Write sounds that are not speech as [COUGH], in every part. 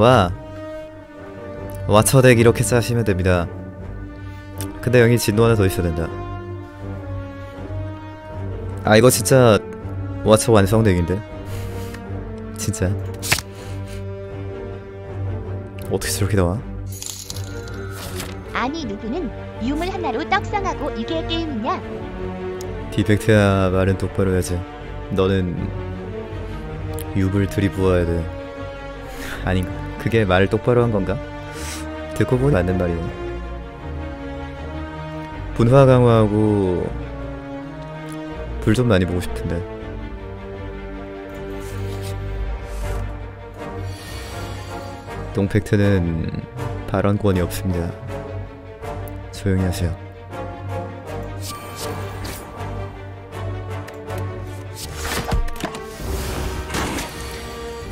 와 와처덱 이렇게 짜시면 됩니다. 근데 여기 진노 하나 더 있어야 된다. 아 이거 진짜 와처 완성덱인데? 진짜? 어떻게 저렇게 나와? 아니 누구는 유물 하나로 떡상하고 이게 게임이냐? 디펙트야 말은 똑바로 해야지. 너는 유불 들이부어야 돼. 아닌가 그게 말을 똑바로 한 건가? 듣고 보니 맞는 말이네. 분화 강화하고 불 좀 많이 보고 싶은데. 동팩트는 발언권이 없습니다. 조용히 하세요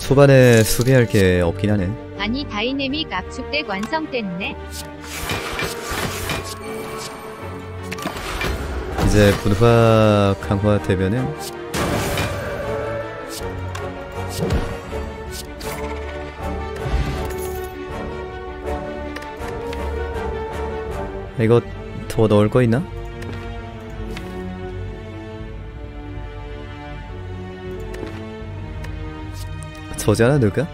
초반에 수비할 게 없긴 하네. 아니 다이내믹 압축덱 완성됐네. 이제 분화 강화 되면은 이거 더 넣을 거 있나? 하나 넣을까?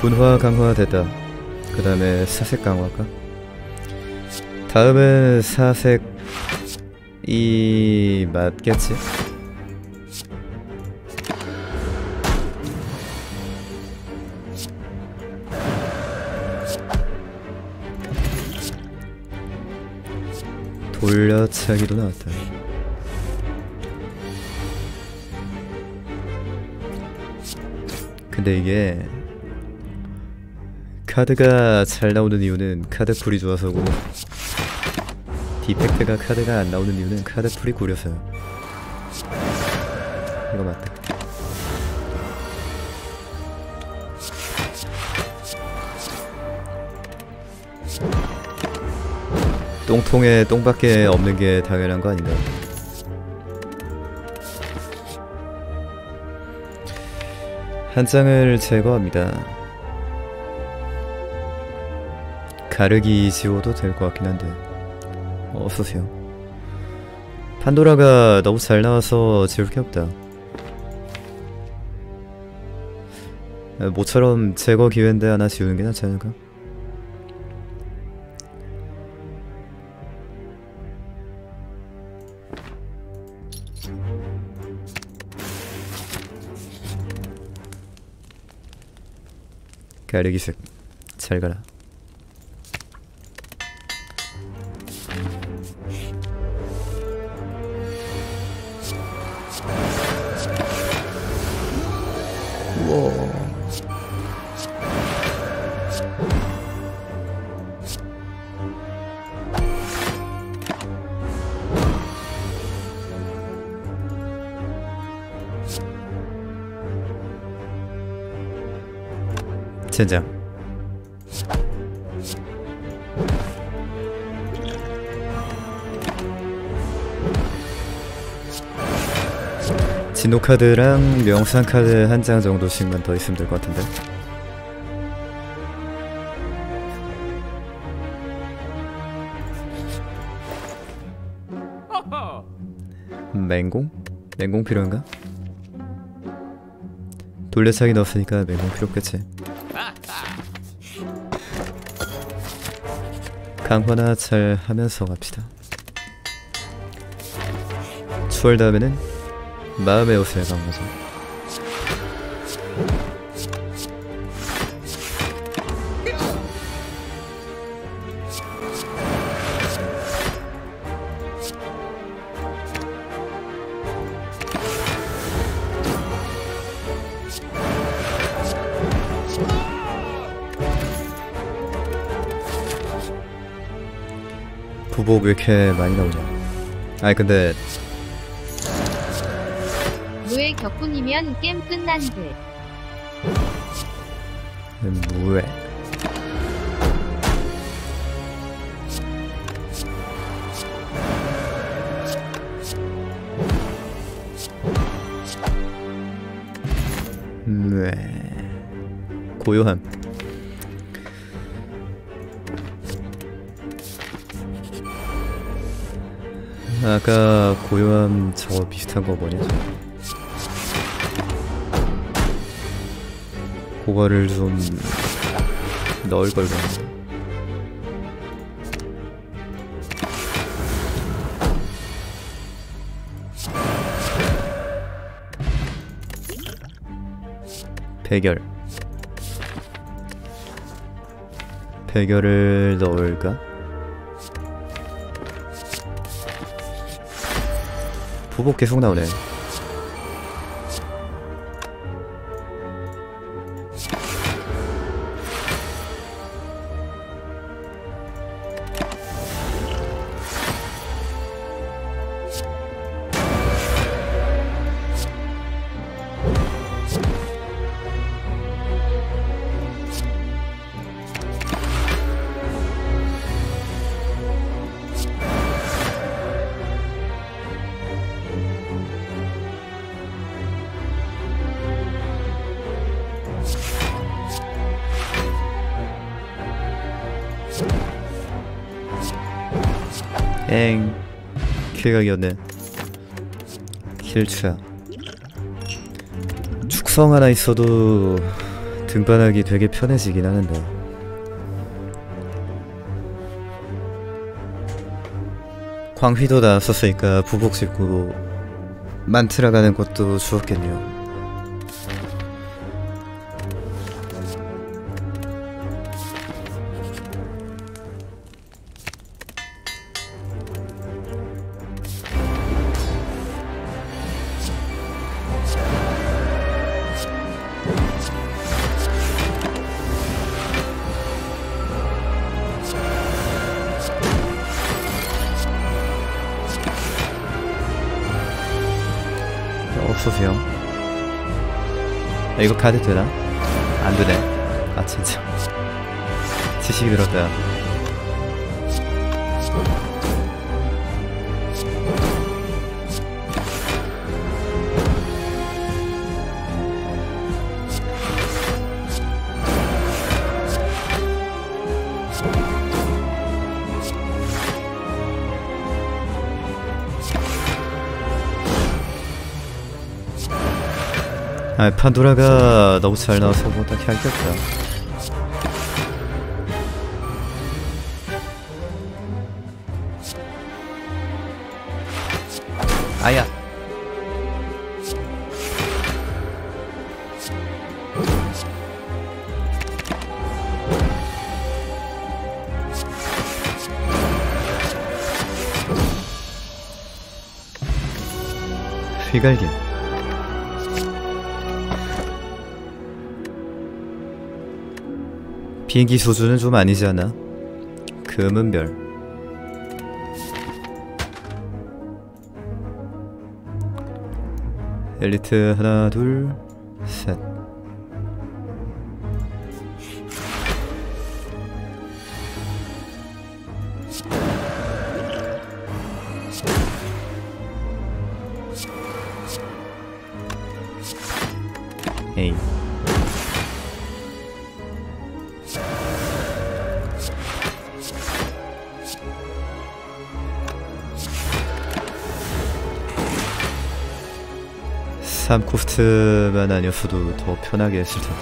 분화 강화 됐다. 그 다음에 사색 강화할까? 다음은 사색 이 맞겠지? 돌려차기도 나왔다. 근데 이게 카드가 잘 나오는 이유는 카드 풀이 좋아서고 디펙트가 카드가 안 나오는 이유는 카드 풀이 구려서요. 이거 맞다. 똥통에 똥밖에 없는 게 당연한 거 아닌가? 한 장을 제거합니다. 가르기 지워도 될 것 같긴 한데 어서오세요. 판도라가 너무 잘 나와서 지울 게 없다. 모처럼 제거 기회인데 하나 지우는 게 낫지 않을까? 가르기색 잘 가라. 젠장. 진노 카드랑 명상 카드 한 장 정도씩만 더 있으면 될 것 같은데. 맹공? 맹공 필요한가? 돌려차기 넣었으니까 맹공 필요 없겠지. 강화나 잘 하면서 갑시다. 추월 다음에는 마음의 옷을 강화죠. 왜 이렇게 많이 나오냐? 아니 근데 무에 격분이면 게임 끝난 듯. 음, 무에 왜 고요함. 아까 고요함 저거 비슷한 거 뭐냐? 그거를 좀 넣을 걸 그랬는데. 대결 대결을 넣을까? 부복 계속 나오네 킬각이었네. 킬추야. 축성 하나 있어도 등반하기 되게 편해지긴 하는데. 광휘도 나왔었으니까 부복 짚고 만트라 가는 것도 좋았겠네요? 가도 되나? 안 되네. 아 진짜. [LAUGHS] 지식이 들었다. 아 판도라가 너무 잘 나와서 뭐 딱히 할게 없다. 아야. 휘갈김. 비행기 수준은 좀 아니지 않아? 금은 별. 엘리트 하나 둘 3 코스트만 아니었어도 더 편하게 했을 텐데.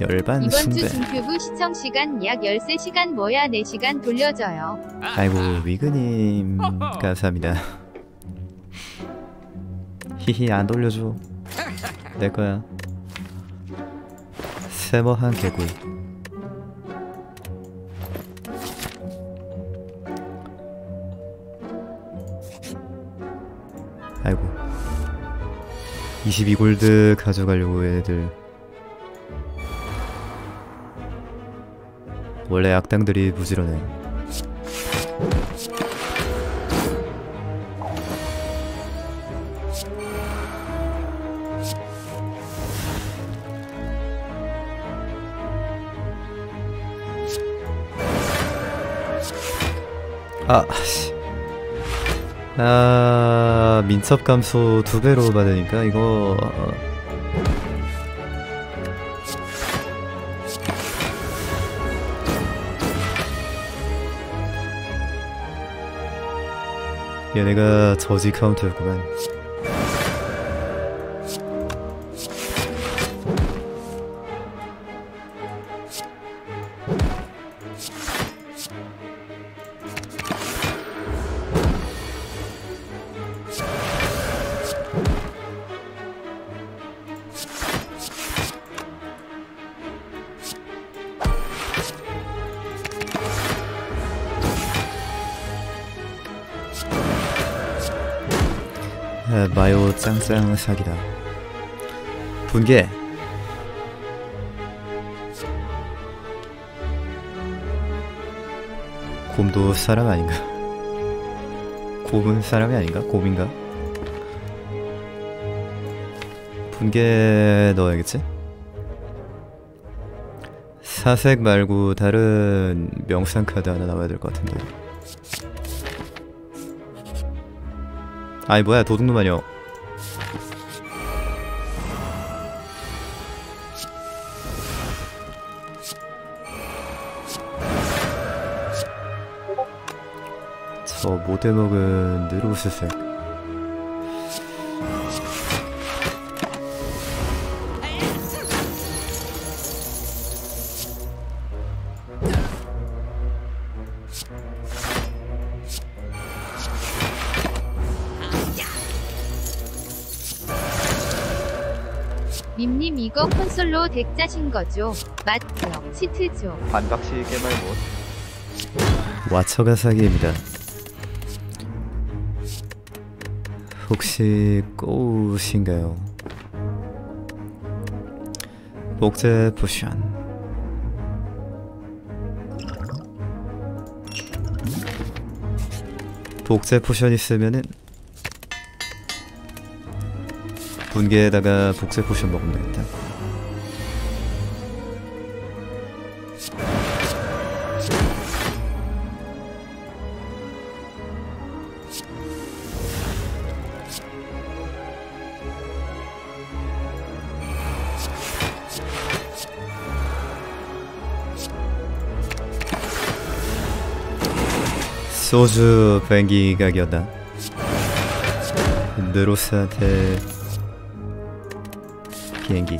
열반 이번 주 중큐브 시청 시간 약 13시간 뭐야 4시간 돌려줘요. 아이고 위그님 감사합니다. 히히 안 돌려줘. 내 거야. 세모한 개구리. 아이고. 22골드 가져가려고 애들. 원래 악당들이 부지런해. 아 아 민첩 감소 두 배로 받으니까 이거 어. 얘네가 저지 카운터였구만. 마요 짱짱 사기다 분개 곰도 사람 아닌가? 곰은 사람이 아닌가? 곰인가? 분개 넣어야겠지? 사색 말고 다른 명상 카드 하나 나와야 될 것 같은데 아니 뭐야 도둑놈 아니여 저 못해먹은 느로스색 백자신 거죠. 맞죠. cheat죠. 반박시 겜알못. 와처가 사기입니다. 혹시 꼬우신가요? 복제 potion 복제 potion 있으면은 분괴에다가 복제 포션 먹으면 되겠다 소주 배기각이었다 느로스한테 비행기.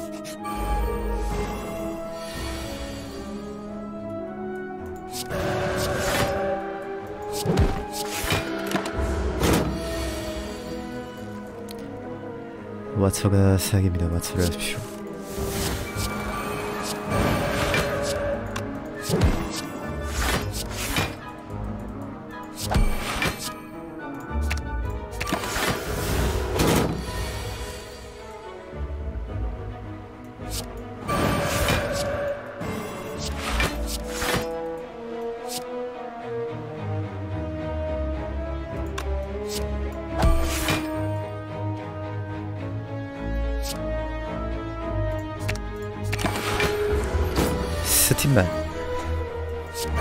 와처가 시작입니다. 와처를 하십시오. 네. 신발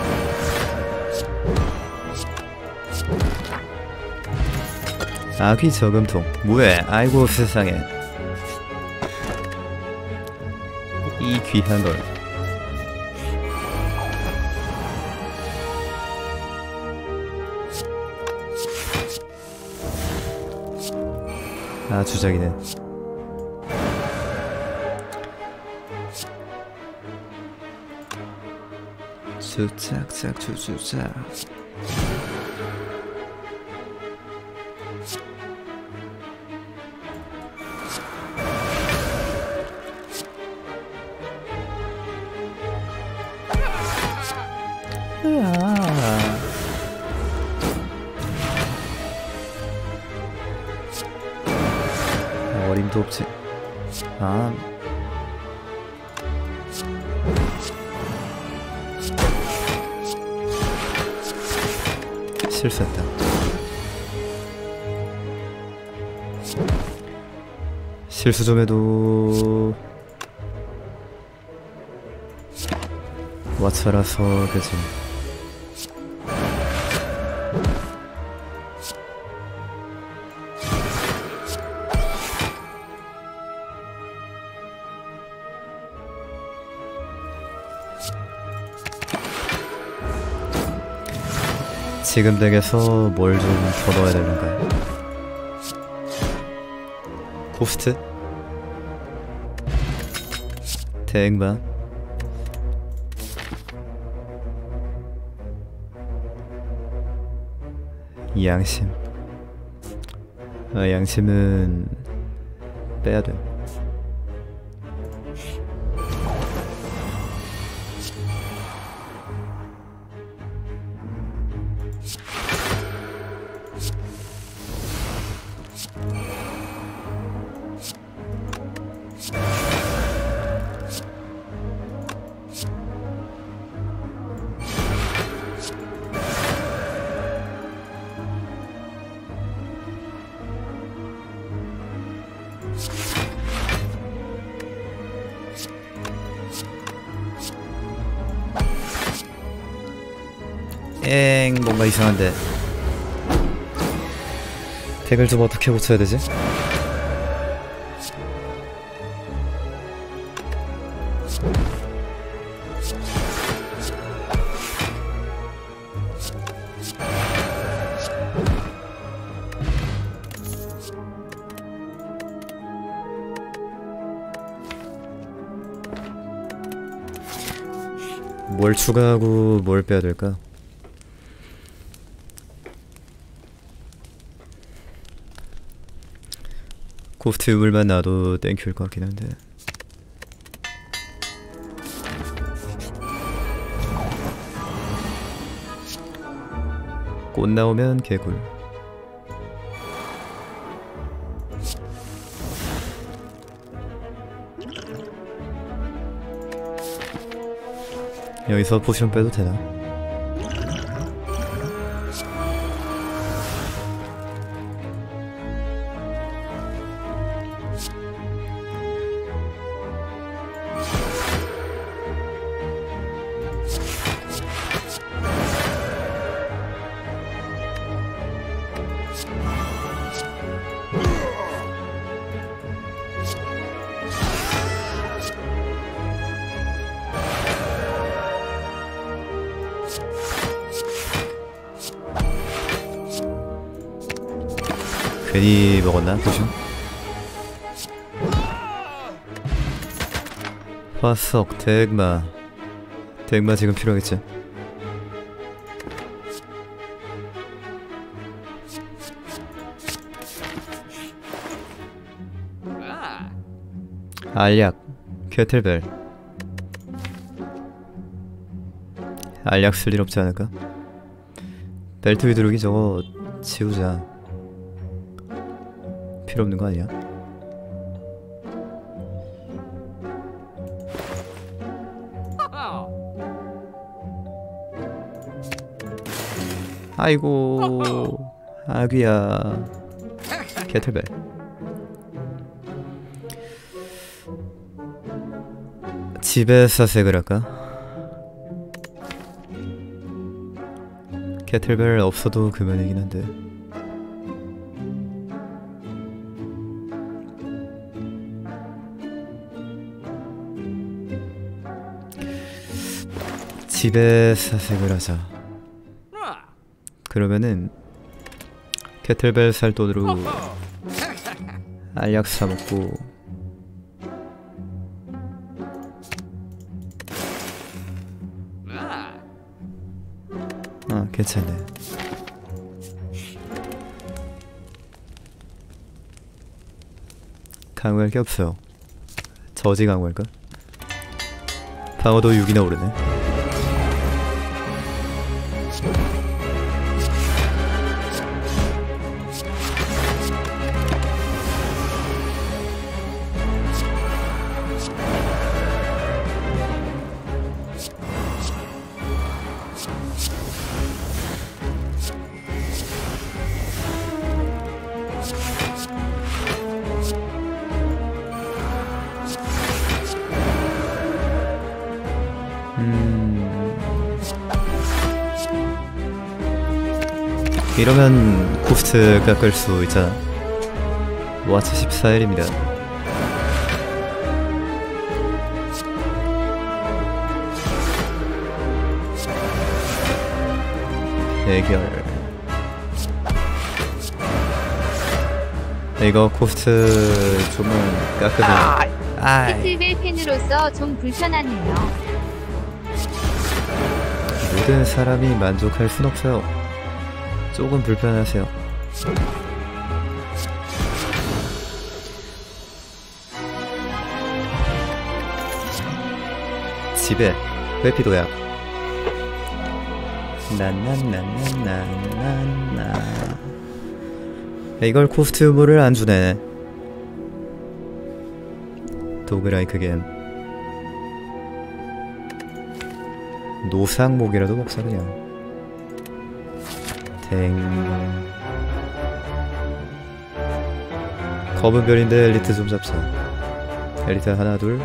아귀 저금통. 뭐해? 아이고 세상에. 이 귀한 걸. 아, 주작이네. To tack, tack, to two tack. 실수했다. 실수 좀 해도 와차라서 그지. 지금 덱에서 뭘좀더 넣어야 되는가? 고스트? 대행마? 양심. 아, 양심은 빼야 돼. 엥 뭔가 이상한데 덱을 좀 어떻게 고쳐야 되지? 뭘 추가하고 뭘 빼야 될까? 고스트 유물만 놔도 땡큐일 것 같긴 한데 꽃 나오면 개굴 여기서 포션 빼도 되나? 괜히 먹었나 포션? 화석 대eg마 대eg마 지금 필요하겠지? 알약 캐틀벨 알약 쓸 일 없지 않을까? 벨트 휘두르기 저거 치우자 필요 없는 거 아니야? 아이고 아귀야 캐틀벨 집에서 색을 할까? 캐틀벨 없어도 그만이긴 한데 집에 사색을 하자. 그러면은 캐틀벨 살 돈으로 알약 사 먹고 아 괜찮네. 강화할 게 없어요. 저지 강화할까? 방어도 6이나 오르네. 그러면 cost 깎을 수 있잖아 와처 씹사기입니다. 해결. 이거 cost 좀만 깎으면 아, 피트벨 팬으로서 좀 불편하네요. 모든 사람이 만족할 순 없어요. 조금 불편하세요. 집에 회피도약 나나나나나나나. 이걸 코스튬을 안 주네. 도그라이크 겐. 노상목이라도 먹자 그냥 댕 검은 별인데 엘리트 좀 잡자. 엘리트 하나 둘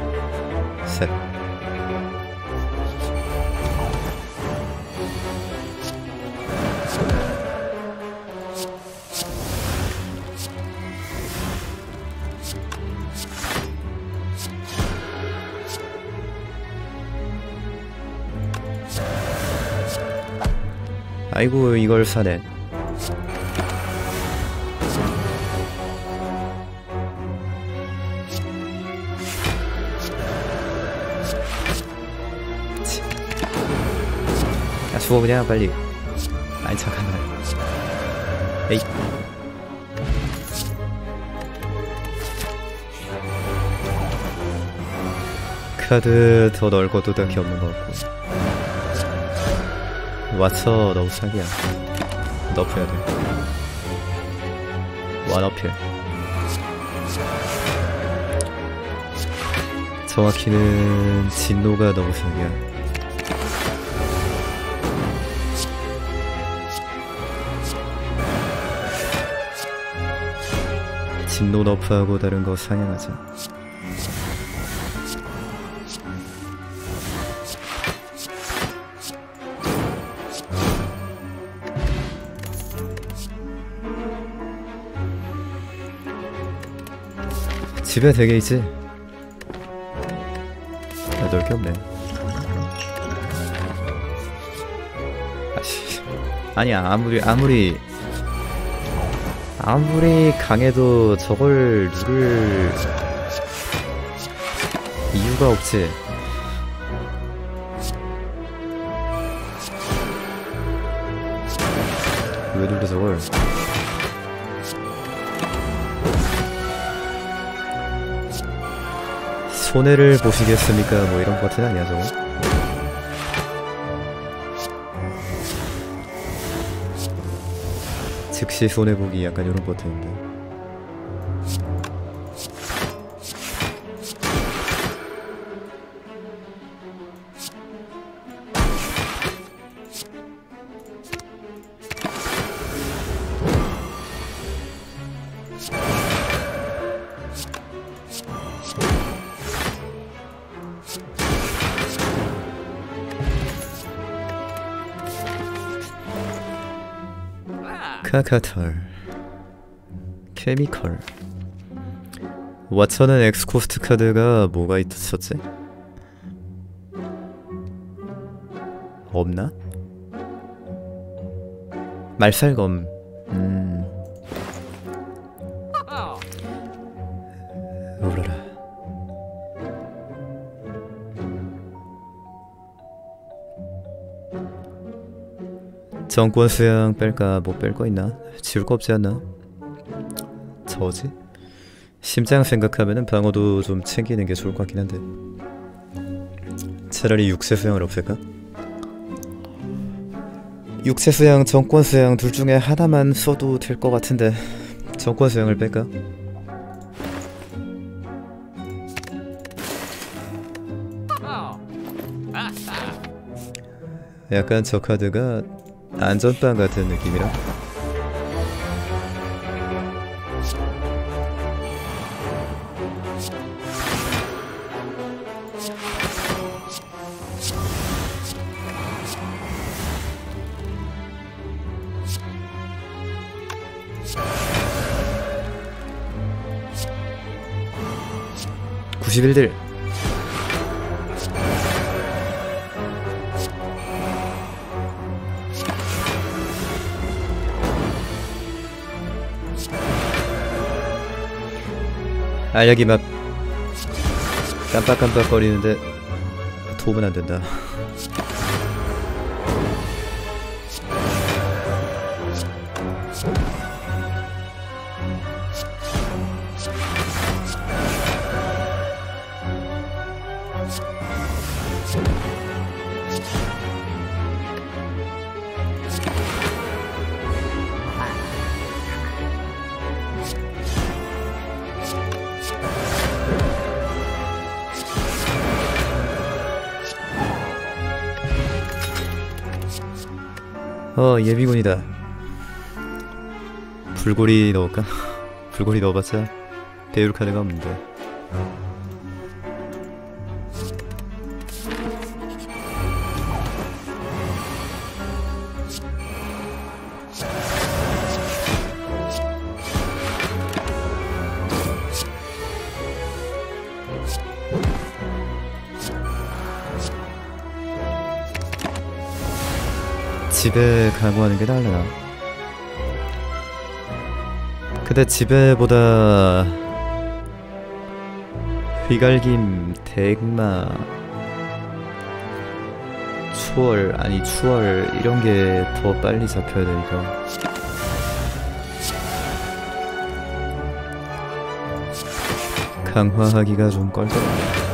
아이고 이걸 사네. 치. 야 죽어 그냥 빨리. 아니 잠깐만. 에이. 카드 더 넣을 것도 딱히 없는 것 같고 왓서 너무 사기야 너프해야 돼. 완어필 정확히는 진노가 너무 사기야 진노 너프하고 다른 거 상향하자 집에 되게 있지? 야, 넓게 없네. 아씨. 아니야, 아무리, 아무리, 아무리 강해도 저걸 누를 이유가 없지. 왜 눌러 저걸? 손해를 보시겠습니까? 뭐 이런 버튼 아니야 저거? 즉시 손해보기 약간 이런 버튼인데 카카털 케미컬. 왓슨은 엑스코스트 카드가 뭐가 있었지? 없나? 말살검. 음. 울어라 정권 수양 뺄까 못뺄거 있나? 지울 거 없지 않나? 저지? 심장 생각하면은 방어도 좀 챙기는 게 좋을 것 같긴 한데 차라리 육세 수양을 없앨까? 육세 수양, 정권 수양 둘 중에 하나만 써도 될 것 같은데 정권 수양을 뺄까? 약간 저 카드가 안전빵 같은 느낌이라. (91딜) 알약이 막 깜빡깜빡거리는데 도움은 안 된다. 어 예비군이다 불고리 넣을까? [LAUGHS] 불고리 넣어봤자 배율 카드가 없는데 집에 가고 하는 게 나을려나 근데 집에보다 휘갈김, 대ግ마, 추월 아니 추월 이런 게 더 빨리 잡혀야 되니까. 강화하기가 좀 껄끄럽네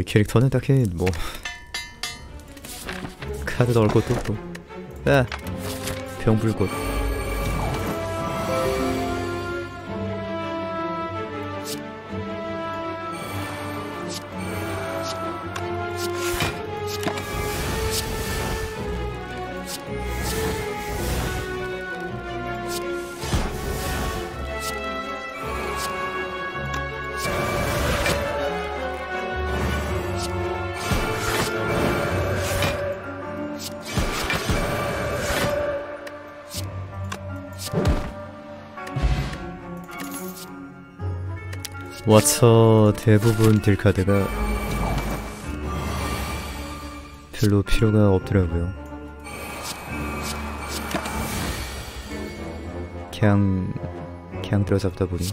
이 캐릭터는 딱히 뭐 카드 넣을 것도 없고 야 병불꽃 와처 대부분 딜카드가 별로 필요가 없더라고요. 그냥 그냥 들어잡다 보니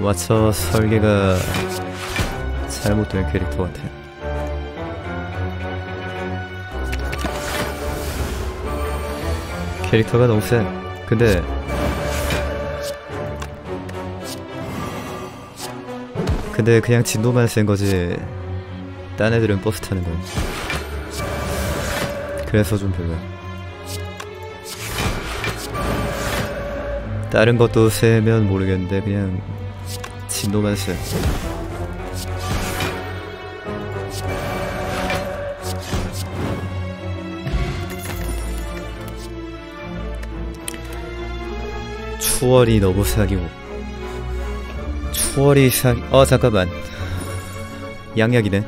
와처 설계가 잘못된 캐릭터 같아요. 캐릭터가 너무 세. 근데 근데 그냥 진도만 센 거지. 딴 애들은 버스 타는 거야. 그래서 좀 별로야. 다른 것도 세면 모르겠는데 그냥 진도만 세. 추월이 너무 사기고. 추월이 사기 어 잠깐만. 양약이네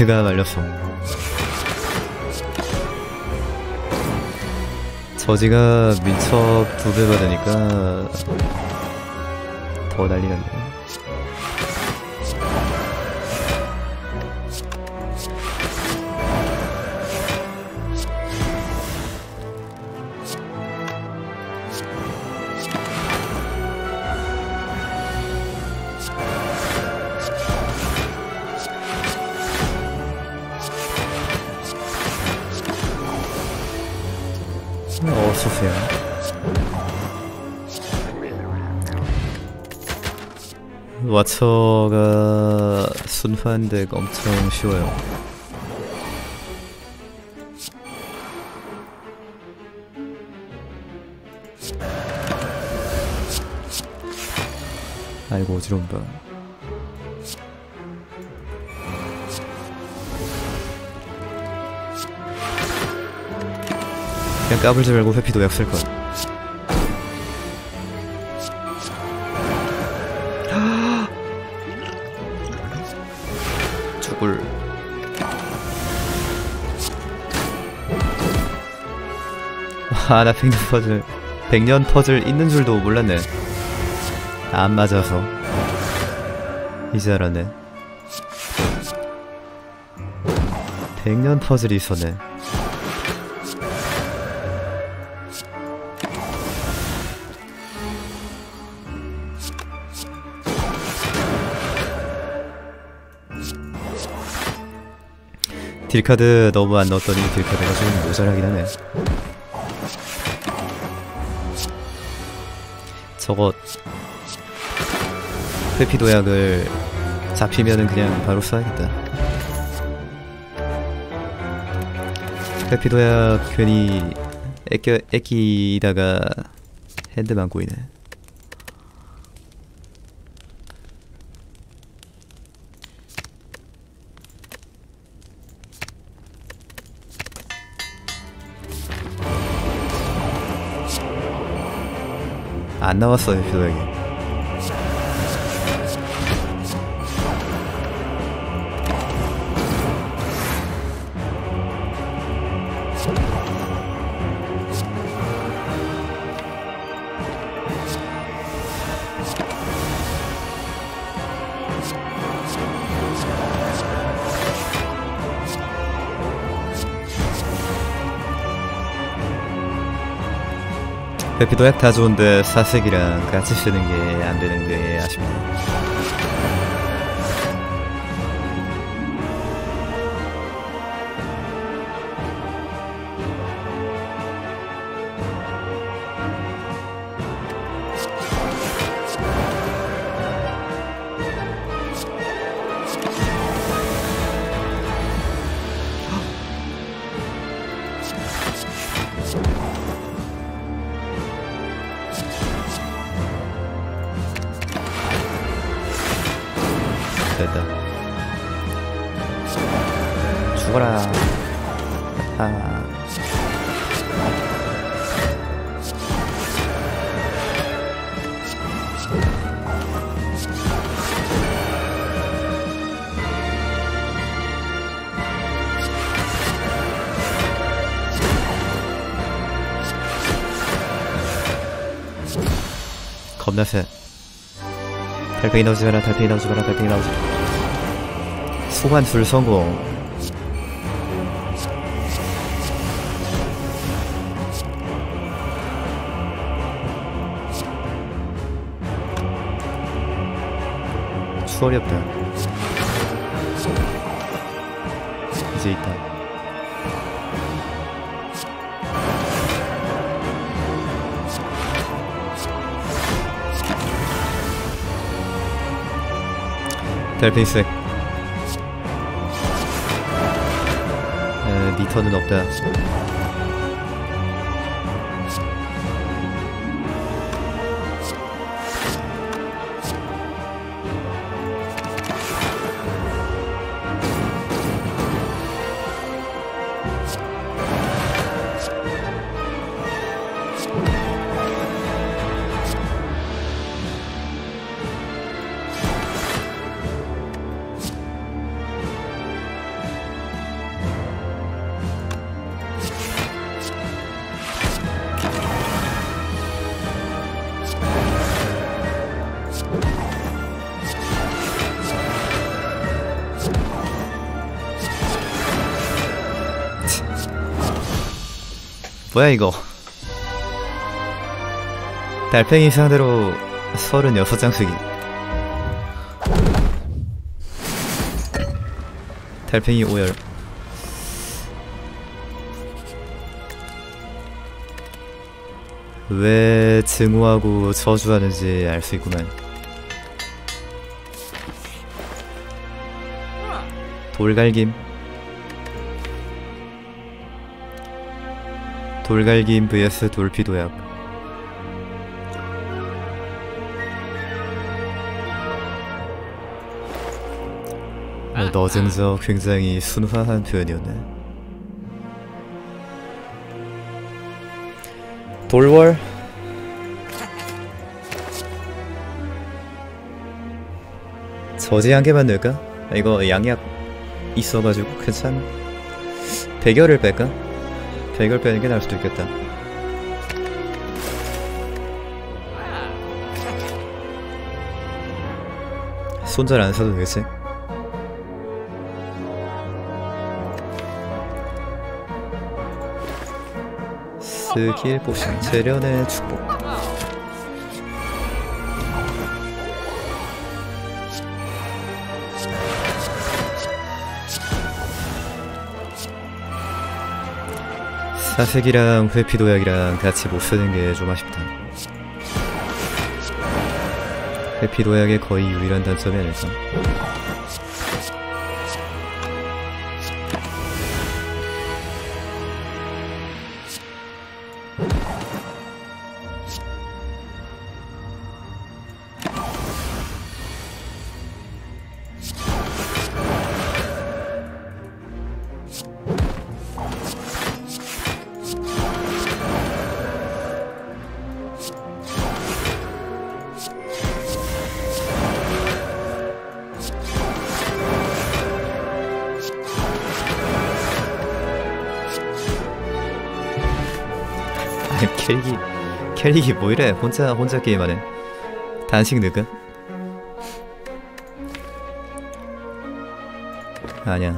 헤드가 말렸어 저지가 민첩 두 배 받으니까 더 난리 났네 순환덱 엄청 쉬워요. 아이고 어지러운 봐. 그냥 까불지 말고 회피 도 약 쓸걸. 와, 나 백년 퍼즐. 백년 퍼즐 있는 줄도 몰랐네. 안 맞아서. 이제 알았네. 백년 퍼즐이 있었네. 딜카드 너무 안 넣었더니 딜카드가 좀 모자라긴 하네. 저거 회피 도약을 잡히면은 그냥 바로 써야겠다. 회피 도약 괜히 애껴 애끼다가 핸드만 꼬이네. 안 나왔어 회피 도약이. 회피도 약 다 좋은데 사색이랑 같이 쓰는 게 안 되는 게 아쉽네. 됐 죽어라. 아. 겁나 세. 달팽이 나오지 마라 달팽이 나오지 마라 달팽이 나오지 마라 소환 둘 성공 추월이 없다. 이제 있다 달팽이색 에, 니 턴은 없다 뭐야 이거 달팽이 상대로 36장 쓰기 달팽이 오열 왜 증오하고 저주하는지 알 수 있구만. 돌갈김. 돌갈김 vs 돌피도약. 너증저 굉장히 순화한 표현이었네. 돌월 저지 한 개만 넣을까? 아, 이거 양약 있어가지고 괜찮 대결을 뺄까? 대결 빼는 게 나을 수도 있겠다 손절 안 사도 되지? skill potion 재련의 축복. 사색이랑 회피도약이랑 같이 못 쓰는 게 좀 아쉽다. 회피도약의 거의 유일한 단점이 아닐까 [LAUGHS] 캐릭이 캐릭이 뭐 이래? 혼자 혼자 게임하네. 단식 넣을까? 아니야.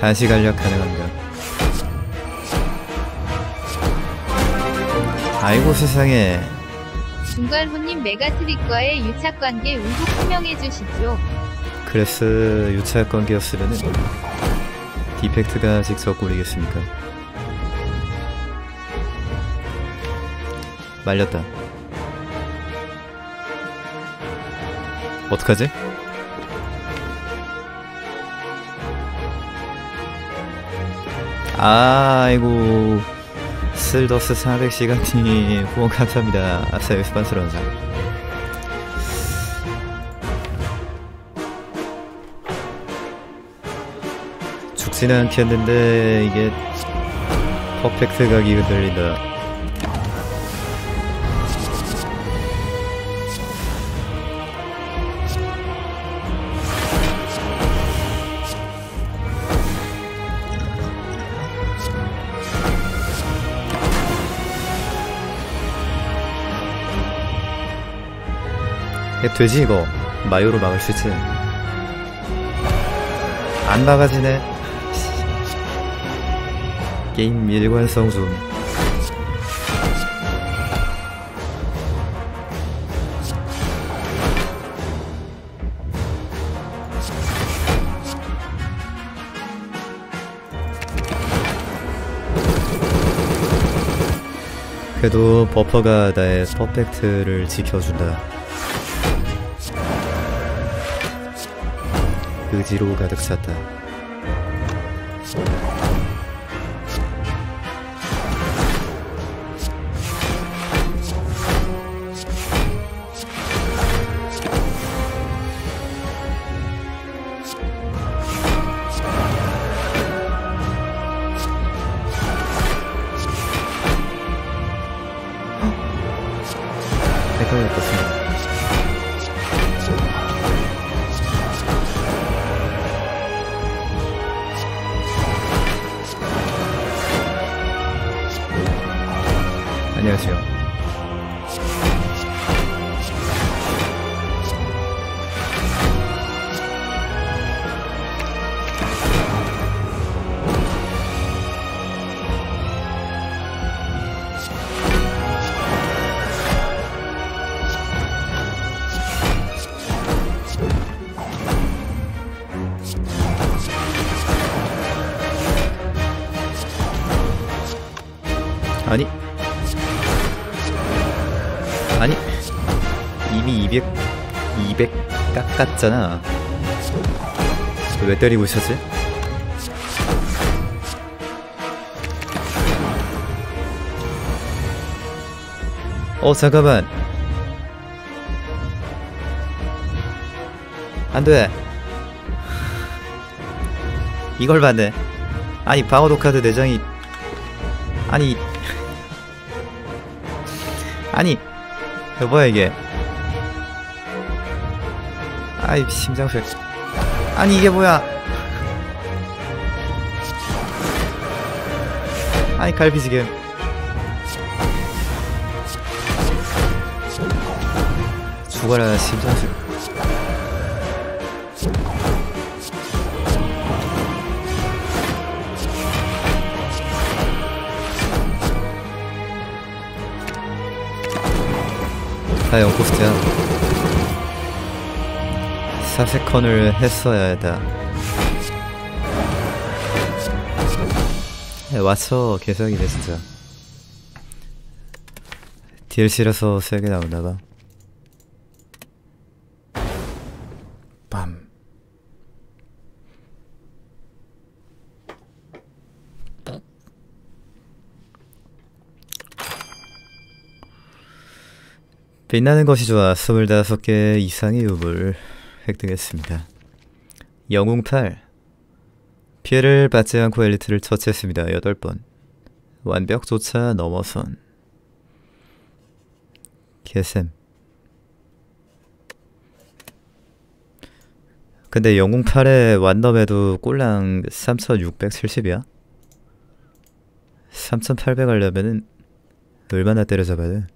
단식 알력 가능합니다 아이고 세상에 중괄호님 메가트릭과의 유착관계 우후 설명해 주시죠. 그래스 유착 관계였으면 디펙트가 직접 꼴리겠습니까? 말렸다. 어떡하지? 아이고 슬더스 400시간이 후원 감사합니다. 아싸 스판스러운 사 죽지는 않겠는데 이게 퍼펙트 각이 흔들린다. 되지 이거 마요로 막을 수 있지. 안 막아지네. 게임 일관성 좀 그래도 버퍼가 나의 퍼펙트를 지켜준다 의지로 가득 찼다. 안 깎았잖아. 왜 때리고 있었지? 어 잠깐만. 안돼. 이걸 받네. 아니 방어도 카드 내장이. 아니. 아니 뭐야 이게 아이 심장술 아니 이게 뭐야? 아니 갈비지게 죽어라 심장술 다 영코스트야 사세컨을 했어야 했다. 야, 와쳐 개석이네 진짜. DLC라서 세게 나오나봐. 빰 빛나는 것이 좋아. 25개 이상의 유물 획득했습니다. 영웅 8 피해를 받지 않고 엘리트를 처치했습니다. 8번 완벽조차 넘어선 개샘 근데 영웅 8에 완덤에도 꼴랑 3670이야? 3800 하려면은 얼마나 때려잡아야 돼?